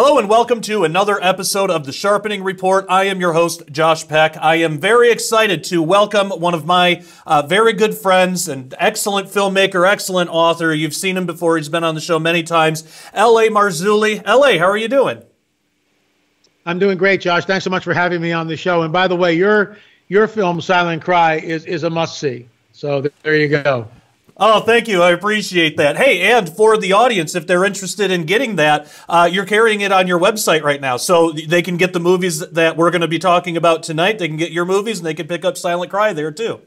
Hello and welcome to another episode of the Sharpening Report. I am your host, Josh Peck. I am very excited to welcome one of my uh, very good friends and excellent filmmaker, excellent author. You've seen him before, he's been on the show many times, L.A. Marzulli. L.A., how are you doing? I'm doing great, Josh. Thanks so much for having me on the show. And by the way, your your film, Silent Cry, is, is a must see. So there you go. Oh, thank you. I appreciate that. Hey, and for the audience, if they're interested in getting that, uh, you're carrying it on your website right now. So they can get the movies that we're going to be talking about tonight. They can get your movies and they can pick up Silent Cry there too.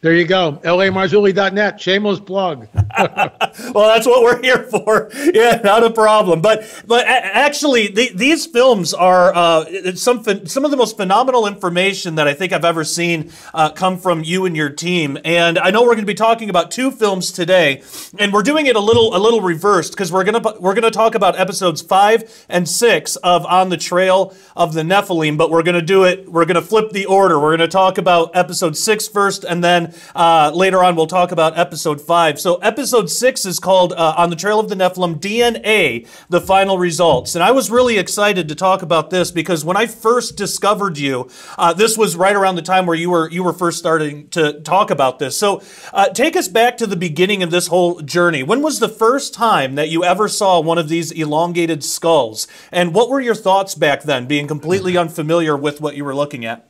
There you go. LAMarzulli.net. Shameless plug. well, that's what we're here for. Yeah, not a problem. But but actually, the, these films are uh, some some of the most phenomenal information that I think I've ever seen uh, come from you and your team. And I know we're going to be talking about two films today, and we're doing it a little a little reversed because we're gonna we're gonna talk about episodes five and six of On the Trail of the Nephilim. But we're gonna do it. We're gonna flip the order. We're gonna talk about episode six first, and then uh, later on, we'll talk about episode five. So, episode six is called uh, On the Trail of the Nephilim DNA, the final results. And I was really excited to talk about this because when I first discovered you, uh, this was right around the time where you were, you were first starting to talk about this. So, uh, take us back to the beginning of this whole journey. When was the first time that you ever saw one of these elongated skulls? And what were your thoughts back then, being completely unfamiliar with what you were looking at?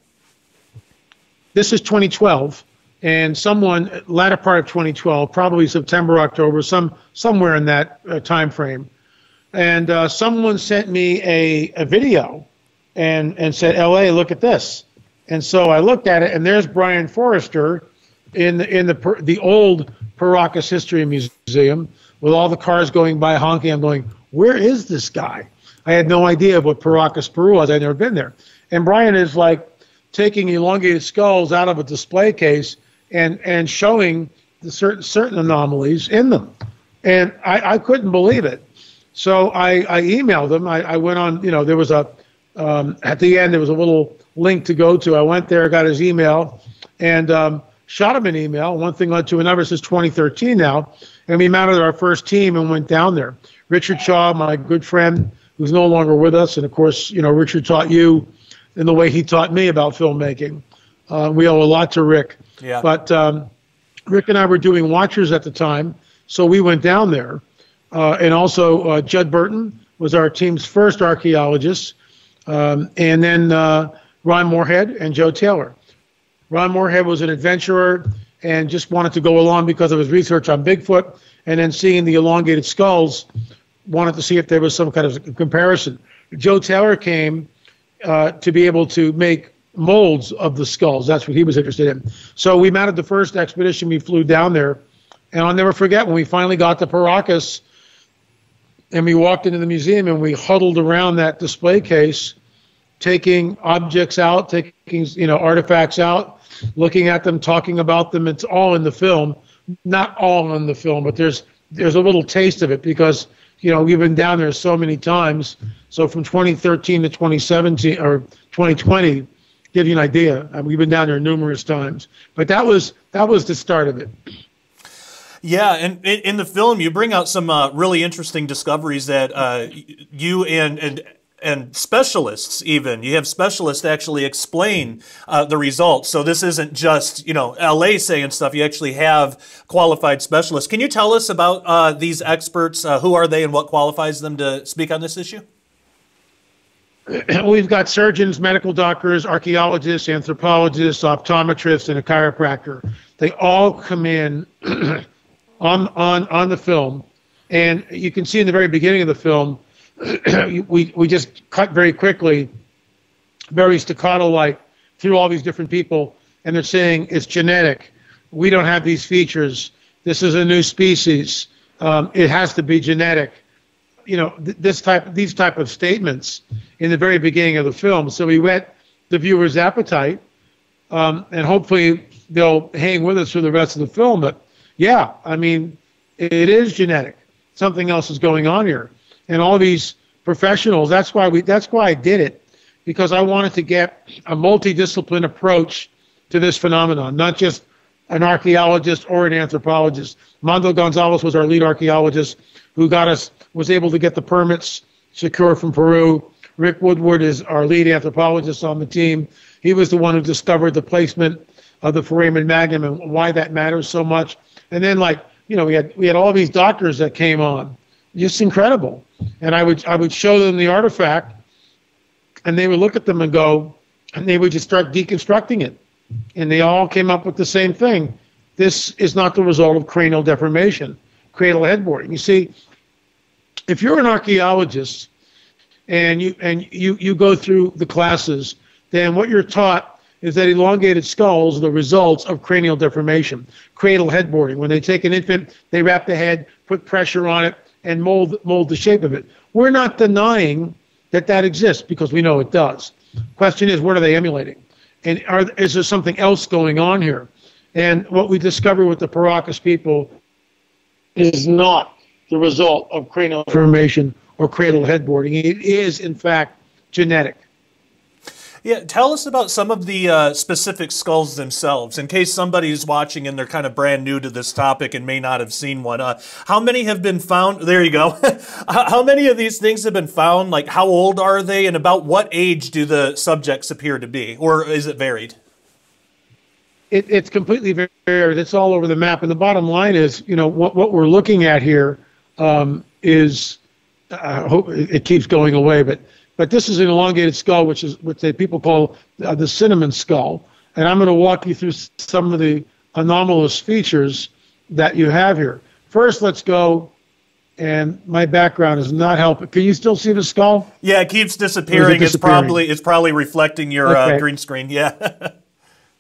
This is 2012 and someone latter part of 2012, probably September, October, some somewhere in that uh, time frame, and uh, someone sent me a, a video, and and said, "L.A., look at this," and so I looked at it, and there's Brian Forrester in the in the the old Paracas History Museum with all the cars going by honking. I'm going, where is this guy? I had no idea what Paracas, Peru was. I'd never been there. And Brian is like taking elongated skulls out of a display case and and showing the certain certain anomalies in them, and I, I couldn't believe it. So I, I emailed them. I, I went on. You know, there was a um, at the end there was a little link to go to. I went there, got his email, and um, shot him an email. One thing led to another. Since 2013 now, and we mounted our first team and went down there. Richard Shaw, my good friend, who's no longer with us, and of course, you know, Richard taught you in the way he taught me about filmmaking. Uh, we owe a lot to Rick. Yeah. But um, Rick and I were doing Watchers at the time, so we went down there. Uh, and also, uh, Judd Burton was our team's first archaeologist. Um, and then uh, Ron Morehead and Joe Taylor. Ron Morehead was an adventurer and just wanted to go along because of his research on Bigfoot. And then seeing the elongated skulls, wanted to see if there was some kind of comparison. Joe Taylor came uh, to be able to make molds of the skulls. That's what he was interested in. So we mounted the first expedition. We flew down there, and I'll never forget when we finally got to Paracas, and we walked into the museum and we huddled around that display case, taking objects out, taking you know artifacts out, looking at them, talking about them. It's all in the film. Not all in the film, but there's there's a little taste of it because you know we've been down there so many times. So from 2013 to 2017 or 2020 give you an idea. I mean, we've been down there numerous times, but that was that was the start of it. Yeah, and in the film, you bring out some uh, really interesting discoveries that uh, you and and and specialists even you have specialists actually explain uh, the results. So this isn't just you know la saying stuff. You actually have qualified specialists. Can you tell us about uh, these experts? Uh, who are they and what qualifies them to speak on this issue we've got surgeons, medical doctors, archaeologists, anthropologists, optometrists, and a chiropractor. They all come in on on on the film, and you can see in the very beginning of the film, we we just cut very quickly, very staccato like through all these different people, and they're saying it's genetic. We don't have these features. This is a new species. Um, it has to be genetic you know, th- this type, these type of statements in the very beginning of the film. So we whet the viewer's appetite, um, and hopefully they'll hang with us for the rest of the film. But yeah, I mean, it is genetic. Something else is going on here, and all these professionals. That's why we. That's why I did it, because I wanted to get a multidiscipline approach to this phenomenon, not just an archaeologist or an anthropologist. Mondo Gonzalez was our lead archaeologist who got us was able to get the permits Shakur from Peru. Rick Woodward is our lead anthropologist on the team. He was the one who discovered the placement of the foramen magnum and why that matters so much. And then, like, you know, we had we had all these doctors that came on, just incredible. And I would I would show them the artifact, and they would look at them and go, and they would just start deconstructing it, and they all came up with the same thing. This is not the result of cranial deformation, cradle headboarding. You see, if you're an archaeologist and you and you you go through the classes, then what you're taught is that elongated skulls are the results of cranial deformation, cradle headboarding. When they take an infant, they wrap the head, put pressure on it, and mold mold the shape of it. We're not denying that that exists because we know it does. Question is, what are they emulating? And are, is there something else going on here? And what we discover with the Paracas people is not the result of cranial deformation or cradle headboarding. It is, in fact, genetic. Yeah, tell us about some of the uh, specific skulls themselves, in case somebody is watching and they're kind of brand new to this topic and may not have seen one. Uh, how many have been found? There you go. how many of these things have been found? Like, how old are they, and about what age do the subjects appear to be, or is it varied? It, it's completely varied. It's all over the map. And the bottom line is, you know, what, what we're looking at here um, is, I hope it keeps going away, but but this is an elongated skull, which is what they, people call uh, the cinnamon skull. And I'm going to walk you through some of the anomalous features that you have here. First, let's go. And my background is not helping. Can you still see the skull? Yeah, it keeps disappearing. It disappearing? It's probably it's probably reflecting your uh, okay. uh, green screen. Yeah.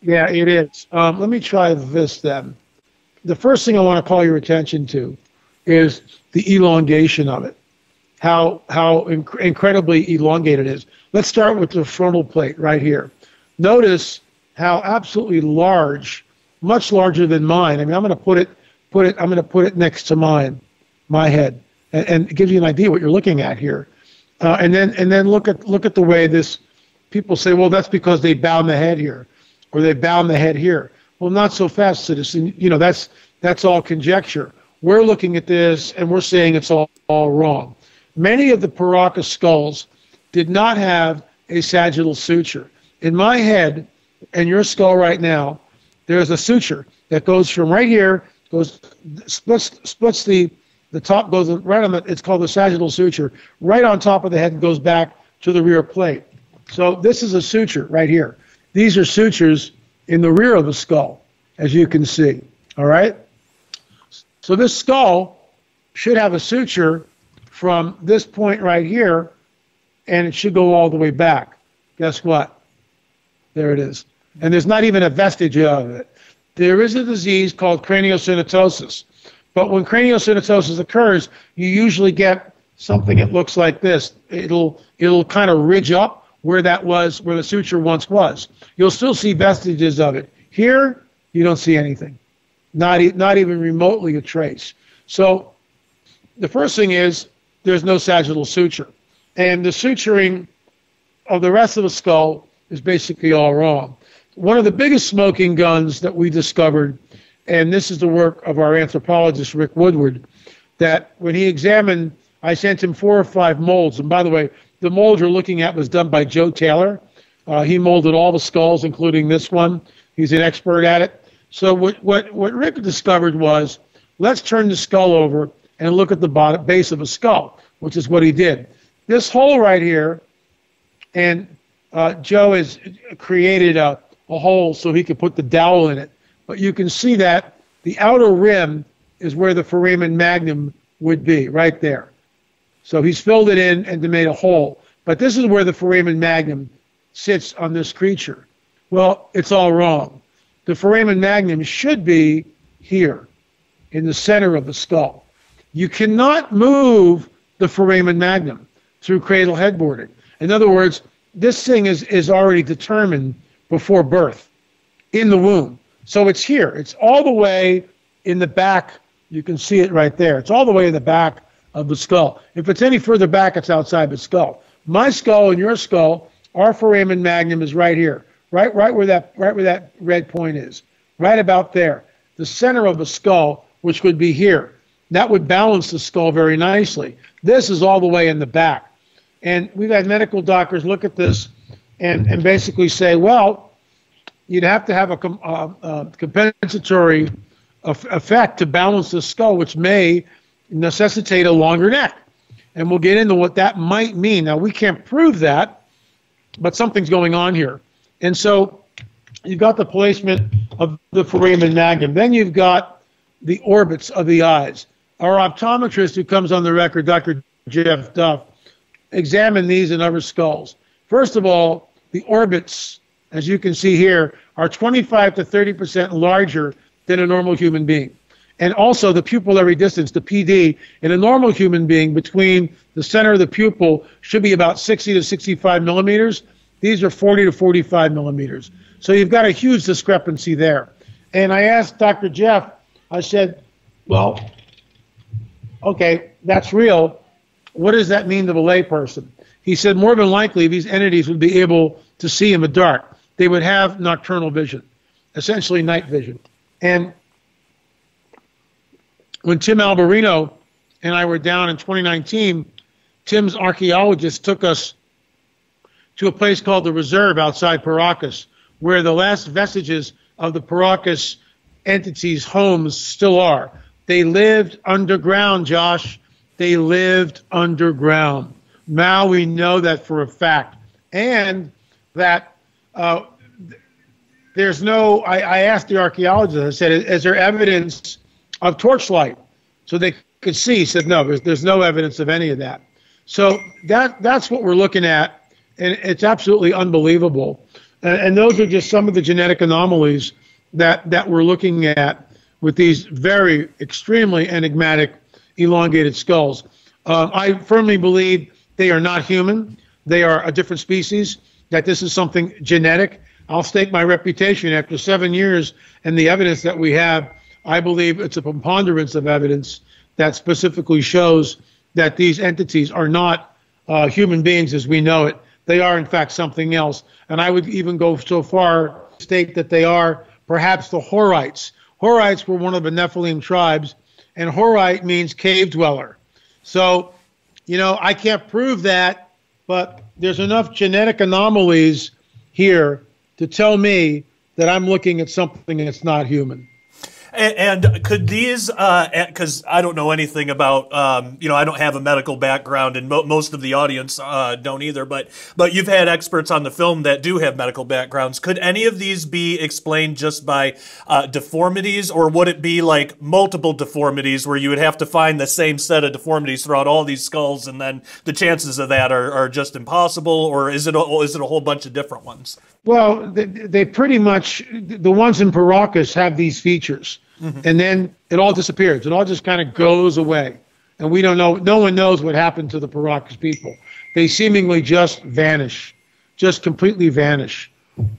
yeah, it is. Um, let me try this then. The first thing I want to call your attention to is the elongation of it how how inc- incredibly elongated it is. Let's start with the frontal plate right here. Notice how absolutely large, much larger than mine. I mean, I'm going to put it put it I'm going to put it next to mine, my head, and, and it gives you an idea what you're looking at here. Uh, and then and then look at look at the way this. People say, well, that's because they bound the head here, or they bound the head here. Well, not so fast, citizen. You know, that's that's all conjecture. We're looking at this and we're saying it's all, all wrong. Many of the Paracas skulls did not have a sagittal suture. In my head and your skull right now, there's a suture that goes from right here, goes splits splits the the top goes right on the it's called the sagittal suture, right on top of the head and goes back to the rear plate. So this is a suture right here. These are sutures in the rear of the skull, as you can see. All right? So this skull should have a suture from this point right here, and it should go all the way back. Guess what? There it is. And there's not even a vestige of it. There is a disease called craniosynostosis. But when craniosynostosis occurs, you usually get something that looks like this. It'll it'll kind of ridge up where that was, where the suture once was. You'll still see vestiges of it. Here, you don't see anything, not not even remotely a trace. So, the first thing is there's no sagittal suture. And the suturing of the rest of the skull is basically all wrong. One of the biggest smoking guns that we discovered, and this is the work of our anthropologist Rick Woodward, that when he examined, I sent him four or five molds. And by the way, the mold you're looking at was done by Joe Taylor. Uh, he molded all the skulls, including this one. He's an expert at it. So what, what, what Rick discovered was, let's turn the skull over and look at the bottom base of a skull, which is what he did. This hole right here, and uh, Joe has created a, a hole so he could put the dowel in it. But you can see that the outer rim is where the foramen magnum would be, right there. So he's filled it in and made a hole. But this is where the foramen magnum sits on this creature. Well, it's all wrong. The foramen magnum should be here in the center of the skull. You cannot move the foramen magnum through cradle headboarding. In other words, this thing is, is already determined before birth in the womb. So it's here. It's all the way in the back. You can see it right there. It's all the way in the back of the skull. If it's any further back, it's outside the skull. My skull and your skull, our foramen magnum is right here, right, right where that, right where that red point is, right about there. The center of the skull, which would be here. That would balance the skull very nicely. This is all the way in the back. And we've had medical doctors look at this and, and basically say, well, you'd have to have a, uh, uh, compensatory effect to balance the skull, which may necessitate a longer neck. And we'll get into what that might mean. Now, we can't prove that, but something's going on here. And so you've got the placement of the foramen magnum. Then you've got the orbits of the eyes. Our optometrist who comes on the record, Dr. Jeff Duff, examined these and other skulls. First of all, the orbits, as you can see here, are 25 to 30 percent larger than a normal human being. And also the pupillary distance, the PD, in a normal human being between the center of the pupil should be about 60 to 65 millimeters. These are 40 to 45 millimeters. So you've got a huge discrepancy there. And I asked Dr. Jeff, I said, well, okay, that's real. What does that mean to the layperson? He said more than likely these entities would be able to see in the dark. They would have nocturnal vision, essentially night vision. And when Tim Alberino and I were down in 2019, Tim's archaeologist took us to a place called the Reserve outside Paracas, where the last vestiges of the Paracas entities' homes still are. They lived underground, Josh. They lived underground. Now we know that for a fact. And that uh, there's no, I, I, asked the archaeologist, I said, is there evidence of torchlight so they could see? He said, no, there's, there's no evidence of any of that. So that that's what we're looking at, and it's absolutely unbelievable. And, and those are just some of the genetic anomalies that, that we're looking at with these very extremely enigmatic elongated skulls. Uh, I firmly believe they are not human. They are a different species, that this is something genetic. I'll stake my reputation after seven years and the evidence that we have. I believe it's a preponderance of evidence that specifically shows that these entities are not uh, human beings as we know it. They are, in fact, something else. And I would even go so far to state that they are perhaps the Horites. Horites were one of the Nephilim tribes, and Horite means cave dweller. So, you know, I can't prove that, but there's enough genetic anomalies here to tell me that I'm looking at something that's not human. And, could these, because uh, I don't know anything about, um, you know, I don't have a medical background, and mo most of the audience uh, don't either. But but you've had experts on the film that do have medical backgrounds. Could any of these be explained just by uh, deformities, or would it be like multiple deformities where you would have to find the same set of deformities throughout all these skulls, and then the chances of that are, are just impossible, or is it a, is it a whole bunch of different ones? Well, they, they pretty much the ones in Paracas have these features, mm-hmm. and then it all disappears. It all just kind of goes away, and we don't know. No one knows what happened to the Paracas people. They seemingly just vanish, just completely vanish.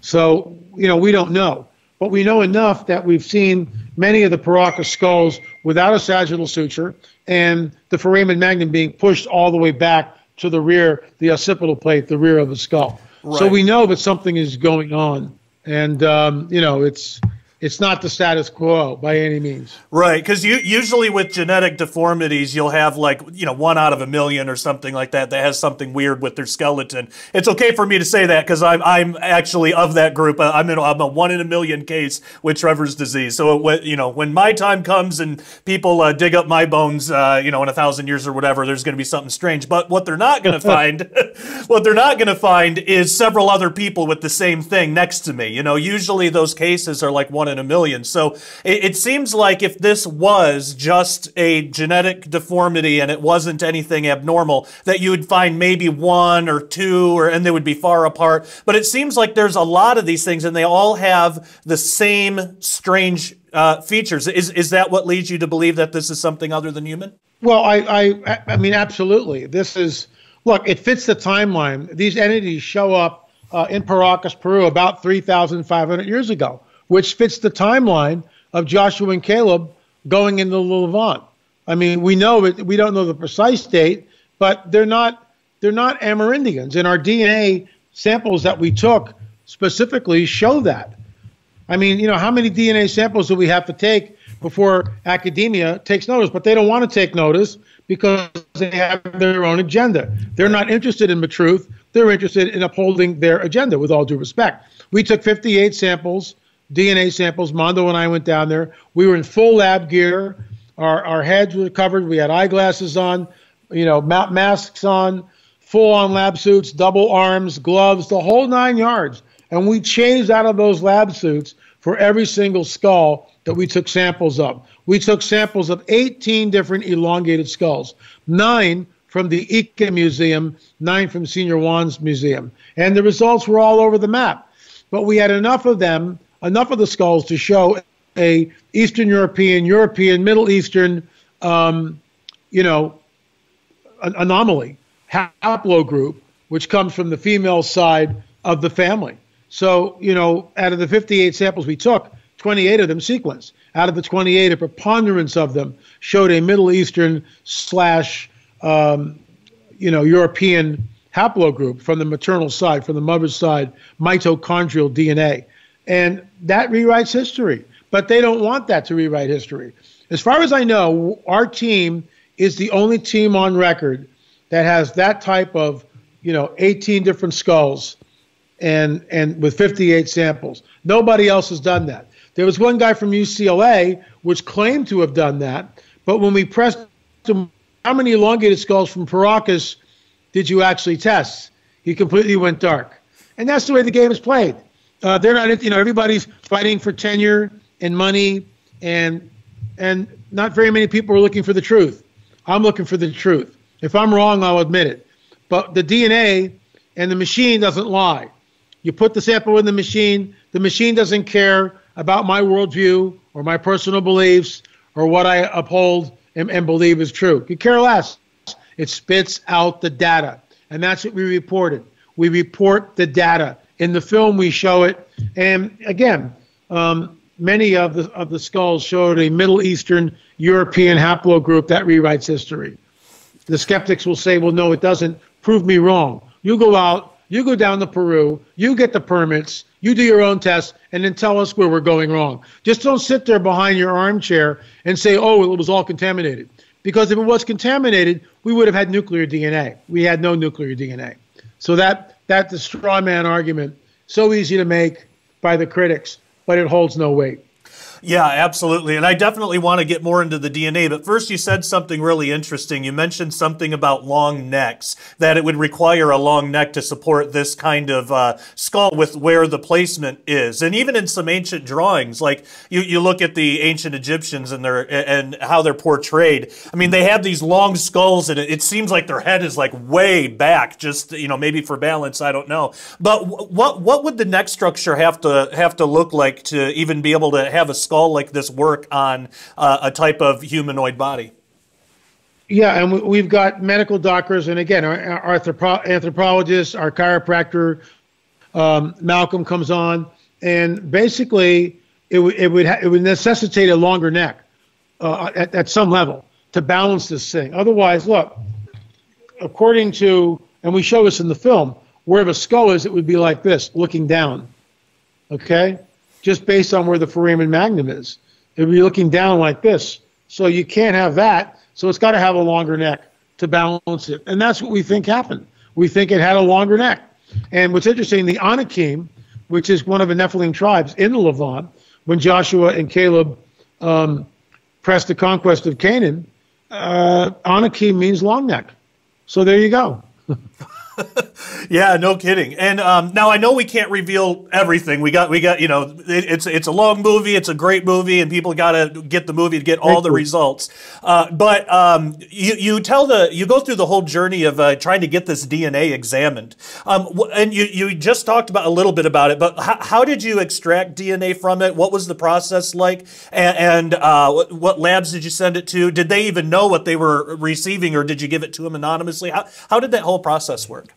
So you know we don't know, but we know enough that we've seen many of the Paracas skulls without a sagittal suture, and the foramen magnum being pushed all the way back to the rear, the occipital plate, the rear of the skull. Right. So we know that something is going on, and um, you know it's it's not the status quo by any means. Right, because usually with genetic deformities, you'll have like you know one out of a million or something like that that has something weird with their skeleton. It's okay for me to say that because I'm I'm actually of that group. I'm in I'm a one in a million case with Trevor's disease. So you know when my time comes and people uh, dig up my bones, uh, you know in a thousand years or whatever, there's going to be something strange. But what they're not going to find, what they're not going to find is several other people with the same thing next to me. You know, usually those cases are like one in a million. So it, it seems like if this was just a genetic deformity and it wasn't anything abnormal, that you would find maybe one or two, or and they would be far apart. But it seems like there's a lot of these things, and they all have the same strange uh, features. Is is that what leads you to believe that this is something other than human? Well, I I, I mean, absolutely. This is look. It fits the timeline. These entities show up uh, in Paracas, Peru, about 3,500 years ago which fits the timeline of Joshua and Caleb going into the Levant. I mean, we know it, we don't know the precise date, but they're not they're not Amerindians, and our DNA samples that we took specifically show that. I mean, you know, how many DNA samples do we have to take before academia takes notice? But they don't want to take notice because they have their own agenda. They're not interested in the truth. They're interested in upholding their agenda. With all due respect, we took 58 samples, DNA samples. Mondo and I went down there. We were in full lab gear. Our our heads were covered. We had eyeglasses on, you know, masks on, full on lab suits, double arms, gloves, the whole nine yards. And we changed out of those lab suits for every single skull that we took samples of. We took samples of 18 different elongated skulls, nine from the Ica Museum, nine from Senior Juan's Museum. And the results were all over the map. But we had enough of them, enough of the skulls to show a Eastern European, European, Middle Eastern, um, you know, an anomaly, haplogroup, which comes from the female side of the family. So, you know, out of the 58 samples we took, 28 of them sequenced. Out of the 28, a preponderance of them showed a Middle Eastern slash, um, you know, European haplogroup from the maternal side, from the mother's side, mitochondrial DNA. And that rewrites history. But they don't want that to rewrite history. As far as I know, our team is the only team on record that has that type of, you know, 18 different skulls and and with 58 samples. Nobody else has done that. There was one guy from UCLA which claimed to have done that, but when we pressed him, how many elongated skulls from Paracas did you actually test? He completely went dark, and that's the way the game is played. Uh, they're not, you know, everybody's fighting for tenure and money, and and not very many people are looking for the truth. I'm looking for the truth. If I'm wrong, I'll admit it. But the DNA and the machine doesn't lie. You put the sample in the machine, the machine doesn't care about my worldview or my personal beliefs or what I uphold and, and believe is true. You care less. It spits out the data. And that's what we reported. We report the data. In the film, we show it. And again, um, many of the, of the skulls showed a Middle Eastern European haplogroup that rewrites history. The skeptics will say, well, no, it doesn't. Prove me wrong. You go out, you go down to Peru, you get the permits, you do your own tests, and then tell us where we're going wrong. Just don't sit there behind your armchair and say, oh, it was all contaminated. Because if it was contaminated, we would have had nuclear DNA. We had no nuclear DNA. So that that's the straw man argument, so easy to make by the critics, but it holds no weight. Yeah, absolutely. And I definitely want to get more into the DNA. But first, you said something really interesting. You mentioned something about long necks, that it would require a long neck to support this kind of uh, skull with where the placement is. And even in some ancient drawings, like you, you look at the ancient Egyptians and their and how they're portrayed. I mean, they have these long skulls, and it, it seems like their head is like way back, just you know, maybe for balance. I don't know. But what what would the neck structure have to have to look like to even be able to have a skull like this work on uh, a type of humanoid body? Yeah, and we've got medical doctors, and again, our, our anthropologists, our chiropractor, um, Malcolm comes on, and basically, it, w- it would ha- it would necessitate a longer neck uh, at, at some level to balance this thing. Otherwise, look, according to, and we show this in the film, where the skull is, it would be like this, looking down. Okay? Just based on where the foramen magnum is. It would be looking down like this. So you can't have that. So it's got to have a longer neck to balance it. And that's what we think happened. We think it had a longer neck. And what's interesting, the Anakim, which is one of the Nephilim tribes in the Levant, when Joshua and Caleb um, pressed the conquest of Canaan, uh, Anakim means long neck. So there you go. yeah, no kidding. And um, now I know we can't reveal everything. We got, we got, you know, it, it's it's a long movie. It's a great movie, and people got to get the movie to get all the results. Uh, but um, you you tell the you go through the whole journey of uh, trying to get this DNA examined. Um, and you you just talked about a little bit about it, but how, how did you extract DNA from it? What was the process like? And, and uh, what, what labs did you send it to? Did they even know what they were receiving, or did you give it to them anonymously? How how did that whole process work?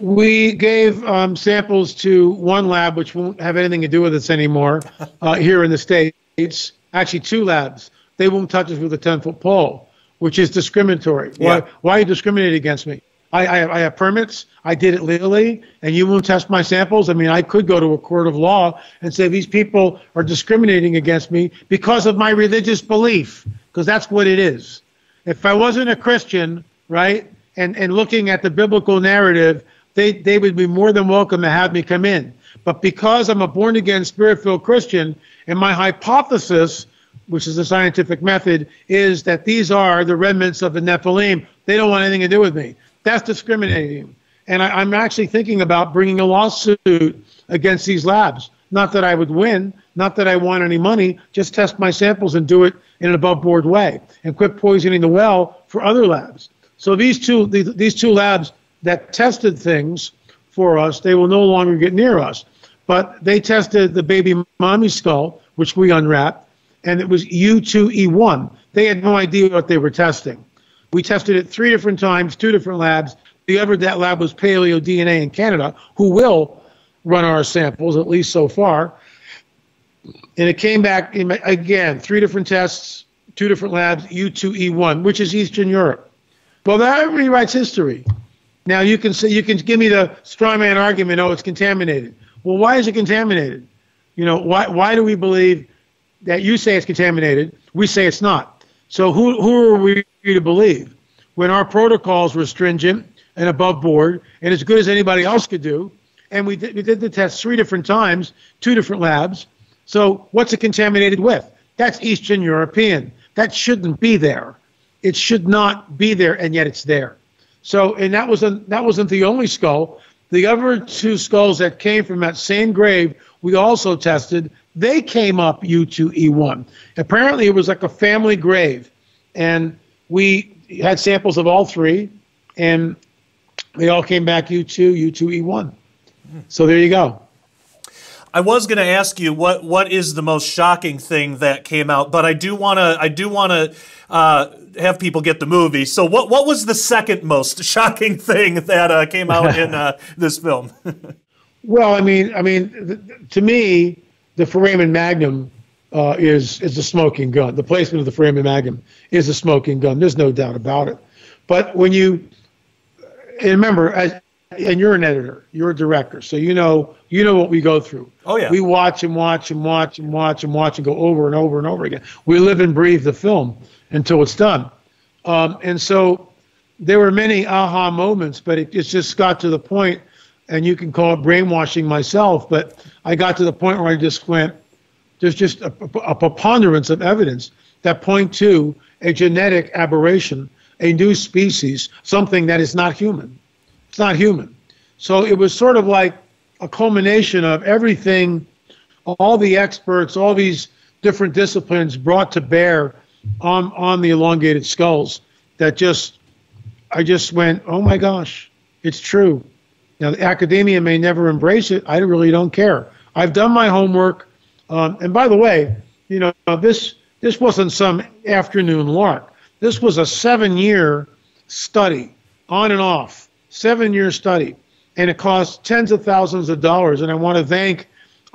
We gave um, samples to one lab, which won't have anything to do with us anymore, uh, here in the States. Actually, two labs. They won't touch us with a 10 foot pole, which is discriminatory. Yeah. Why, why are you discriminating against me? I, I, I, have permits. I did it legally, and you won't test my samples. I mean, I could go to a court of law and say these people are discriminating against me because of my religious belief, because that's what it is. If I wasn't a Christian, right, and, and looking at the biblical narrative, they, they would be more than welcome to have me come in. But because I'm a born again, spirit filled Christian, and my hypothesis, which is the scientific method, is that these are the remnants of the Nephilim, they don't want anything to do with me. That's discriminating. And I, I'm actually thinking about bringing a lawsuit against these labs. Not that I would win, not that I want any money, just test my samples and do it in an above board way and quit poisoning the well for other labs. So these two, these two labs that tested things for us, they will no longer get near us. But they tested the baby mommy skull, which we unwrapped, and it was U2E1. They had no idea what they were testing. We tested it three different times, two different labs. The other that lab was Paleo DNA in Canada, who will run our samples, at least so far. And it came back again, three different tests, two different labs, U2E1, which is Eastern Europe. Well, that rewrites history. Now you can say you can give me the straw man argument. Oh, it's contaminated. Well, why is it contaminated? You know, why why do we believe that you say it's contaminated? We say it's not. So who who are we to believe when our protocols were stringent and above board and as good as anybody else could do? And we did, we did the test three different times, two different labs. So what's it contaminated with? That's Eastern European. That shouldn't be there. It should not be there, and yet it's there. So, and that wasn't that wasn't the only skull. The other two skulls that came from that same grave, we also tested. They came up U2E1. Apparently, it was like a family grave, and we had samples of all three, and they all came back U2, U2E1. So there you go. I was going to ask you what what is the most shocking thing that came out, but I do want to I do want to uh, have people get the movie. So what what was the second most shocking thing that uh, came out in uh, this film? well, I mean, I mean, th- to me, the Foramen Magnum uh, is is a smoking gun. The placement of the Foramen Magnum is a smoking gun. There's no doubt about it. But when you and remember, as and you're an editor, you're a director, so you know you know what we go through. Oh yeah. We watch and watch and watch and watch and watch and go over and over and over again. We live and breathe the film until it's done. Um, and so there were many aha moments, but it, it just got to the point, and you can call it brainwashing myself, but I got to the point where I just went, there's just a, a preponderance of evidence that point to a genetic aberration, a new species, something that is not human. It's not human. So it was sort of like a culmination of everything, all the experts, all these different disciplines brought to bear on on the elongated skulls that just I just went, oh my gosh, it's true. Now the academia may never embrace it. I really don't care. I've done my homework, um, and by the way, you know this this wasn't some afternoon lark. This was a seven-year study, on and off, seven-year study, and it cost tens of thousands of dollars. And I want to thank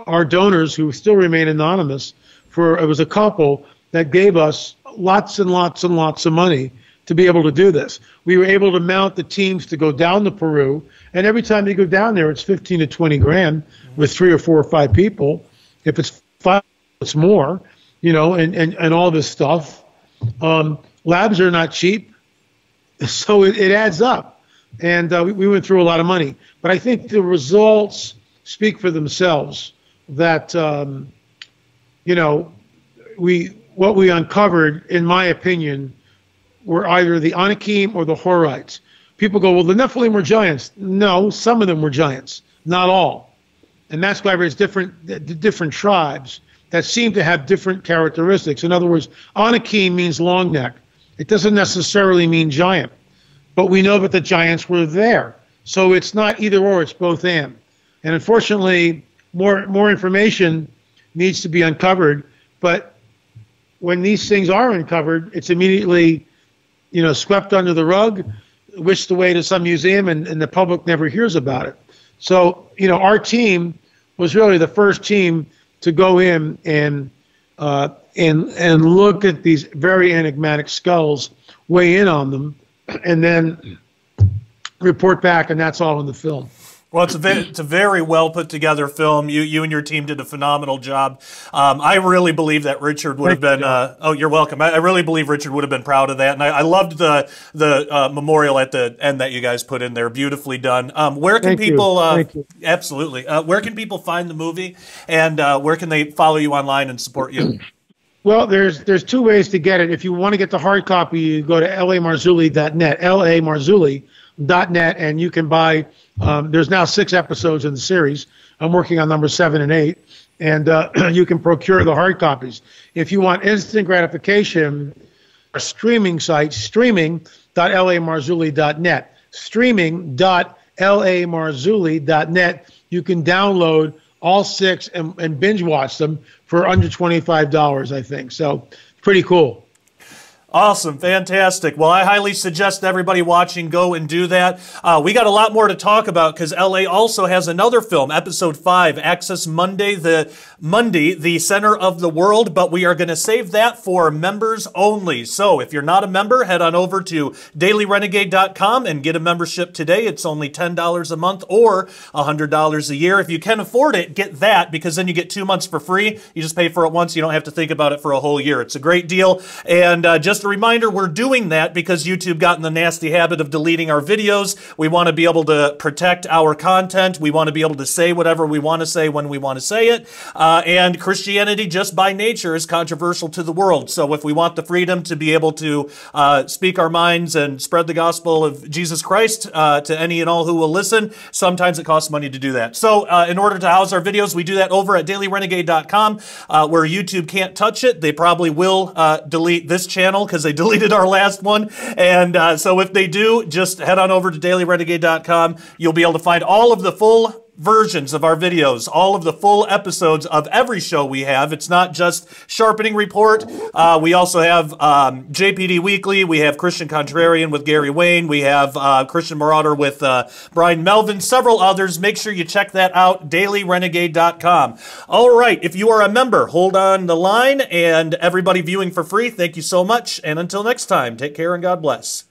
our donors who still remain anonymous. For it was a couple that gave us lots and lots and lots of money to be able to do this. We were able to mount the teams to go down to Peru, and every time you go down there, it's 15 to 20 grand with three or four or five people. If it's five, it's more, you know, and, and, and all this stuff. Um, labs are not cheap, so it, it adds up. And uh, we, we went through a lot of money. But I think the results speak for themselves that, um, you know, we what we uncovered, in my opinion, were either the Anakim or the Horites. People go, well, the Nephilim were giants. No, some of them were giants, not all. And that's why there's different different tribes that seem to have different characteristics. In other words, Anakim means long neck. It doesn't necessarily mean giant, but we know that the giants were there. So it's not either or; it's both and. And unfortunately, more more information needs to be uncovered. But when these things are uncovered, it's immediately, you know, swept under the rug, whisked away to some museum, and, and the public never hears about it. So, you know, our team was really the first team to go in and uh, and and look at these very enigmatic skulls, weigh in on them, and then report back, and that's all in the film. Well, it's a, very, it's a very well put together film. You you and your team did a phenomenal job. Um, I really believe that Richard would have been. Uh, oh, you're welcome. I, I, really believe Richard would have been proud of that, and I, I loved the the uh, memorial at the end that you guys put in there. Beautifully done. Um, where can Thank people? Uh, absolutely. Uh, where can people find the movie, and uh, where can they follow you online and support you? Well, there's there's two ways to get it. If you want to get the hard copy, you go to lamarzulli.net, lamarzulli.net, and you can buy um, there's now six episodes in the series. I'm working on number seven and eight, and uh, you can procure the hard copies. If you want instant gratification, our streaming site, streaming.lamarzulli.net, streaming.lamarzulli.net, you can download all six and, and binge watch them for under $25, I think. So pretty cool. Awesome, fantastic. Well, I highly suggest everybody watching go and do that. Uh, we got a lot more to talk about because LA also has another film, episode five, Axis Mundi, the Mundi, the center of the world. But we are going to save that for members only. So if you're not a member, head on over to dailyrenegade.com and get a membership today. It's only ten dollars a month or hundred dollars a year. If you can afford it, get that because then you get two months for free. You just pay for it once. You don't have to think about it for a whole year. It's a great deal. And uh, just a reminder, we're doing that because YouTube got in the nasty habit of deleting our videos. We want to be able to protect our content. We want to be able to say whatever we want to say when we want to say it. Uh, and Christianity, just by nature, is controversial to the world. So if we want the freedom to be able to uh, speak our minds and spread the gospel of Jesus Christ uh, to any and all who will listen, sometimes it costs money to do that. So uh, in order to house our videos, we do that over at dailyrenegade.com, uh, where YouTube can't touch it. They probably will uh, delete this channel because they deleted our last one. And uh, so if they do, just head on over to dailyrenegade.com. You'll be able to find all of the full versions of our videos, all of the full episodes of every show we have. It's not just Sharpening Report. Uh, we also have um, JPD Weekly. We have Christian Contrarian with Gary Wayne. We have uh, Christian Marauder with uh, Brian Melvin, several others. Make sure you check that out, dailyrenegade.com. All right, if you are a member, hold on the line. And everybody viewing for free, thank you so much. And until next time, take care and God bless.